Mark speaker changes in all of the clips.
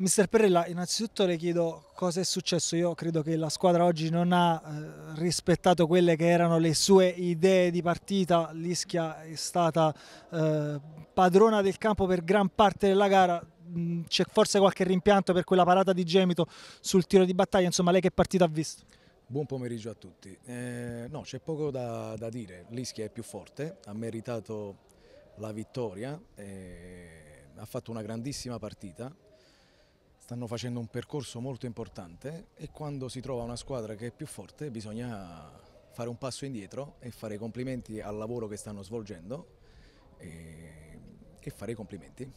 Speaker 1: Mister Perella, innanzitutto le chiedo cosa è successo. Io credo che la squadra oggi non ha eh, rispettato quelle che erano le sue idee di partita. L'Ischia è stata eh, padrona del campo per gran parte della gara. Mm, c'è forse qualche rimpianto per quella parata di Gemito sul tiro di battaglia. Insomma, lei che partita ha visto?
Speaker 2: Buon pomeriggio a tutti. Eh, no, c'è poco da, da dire. L'Ischia è più forte, ha meritato la vittoria, ha fatto una grandissima partita stanno facendo un percorso molto importante e quando si trova una squadra che è più forte bisogna fare un passo indietro e fare i complimenti al lavoro che stanno svolgendo e, e fare i complimenti.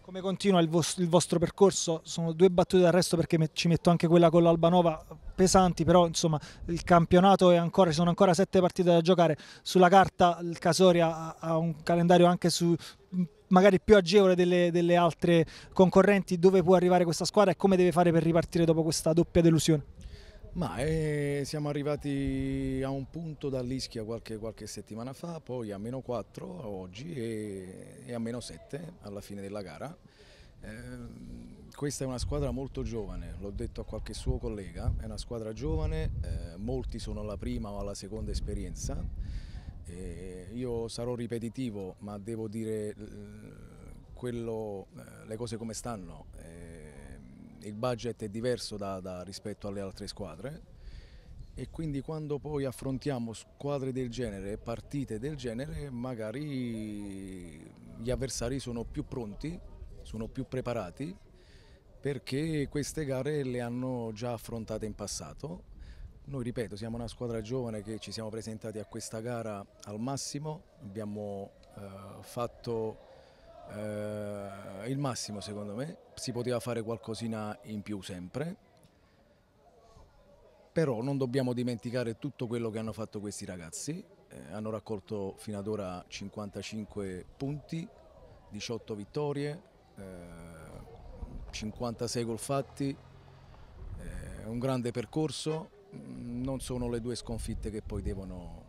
Speaker 1: Come continua il vostro, il vostro, percorso? Sono due battute d'arresto perché ci metto anche quella con l'Albanova pesanti, però insomma il campionato è ancora, ci sono ancora sette partite da giocare. Sulla carta il Casoria ha un calendario anche su, magari più agevole delle, delle altre concorrenti. Dove può arrivare questa squadra e come deve fare per ripartire dopo questa doppia delusione?
Speaker 2: Ma eh, siamo arrivati a un punto dall'Ischia qualche, qualche, settimana fa, poi a meno 4 oggi e, e, a meno 7 alla fine della gara. Eh, questa è una squadra molto giovane, l'ho detto a qualche suo collega, è una squadra giovane, eh, molti sono alla prima o alla seconda esperienza. Io sarò ripetitivo ma devo dire eh, quello, eh, le cose come stanno il budget è diverso da, da rispetto alle altre squadre e quindi quando poi affrontiamo squadre del genere, partite del genere, magari gli avversari sono più pronti, sono più preparati perché queste gare le hanno già affrontate in passato. Noi ripeto, siamo una squadra giovane che ci siamo presentati a questa gara al massimo, abbiamo eh, fatto eh, il massimo secondo me, si poteva fare qualcosina in più sempre, però non dobbiamo dimenticare tutto quello che hanno fatto questi ragazzi, eh, hanno raccolto fino ad ora 55 punti, 18 vittorie, eh, 56 gol fatti, eh, un grande percorso, non sono le due sconfitte che poi devono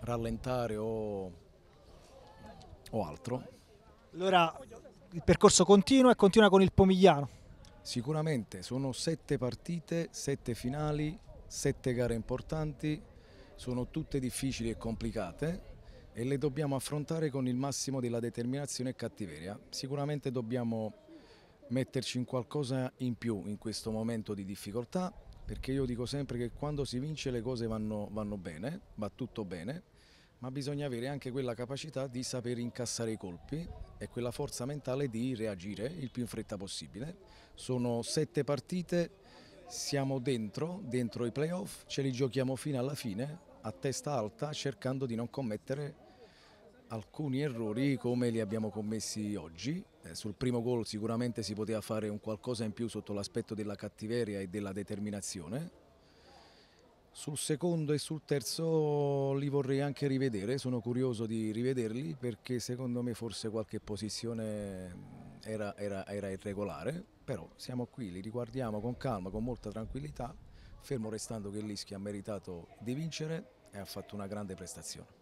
Speaker 2: rallentare o, o altro.
Speaker 1: Allora il percorso continua e continua con il Pomigliano.
Speaker 2: Sicuramente, sono sette partite, sette finali, sette gare importanti, sono tutte difficili e complicate e le dobbiamo affrontare con il massimo della determinazione e cattiveria. Sicuramente dobbiamo metterci in qualcosa in più in questo momento di difficoltà perché io dico sempre che quando si vince le cose vanno, vanno bene, va tutto bene ma bisogna avere anche quella capacità di saper incassare i colpi e quella forza mentale di reagire il più in fretta possibile. Sono sette partite, siamo dentro, dentro i playoff, ce li giochiamo fino alla fine a testa alta cercando di non commettere alcuni errori come li abbiamo commessi oggi. Eh, sul primo gol sicuramente si poteva fare un qualcosa in più sotto l'aspetto della cattiveria e della determinazione, sul secondo e sul terzo li vorrei anche rivedere, sono curioso di rivederli perché secondo me forse qualche posizione era, era, era irregolare, però siamo qui, li riguardiamo con calma, con molta tranquillità, fermo restando che l'Ischia ha meritato di vincere e ha fatto una grande prestazione.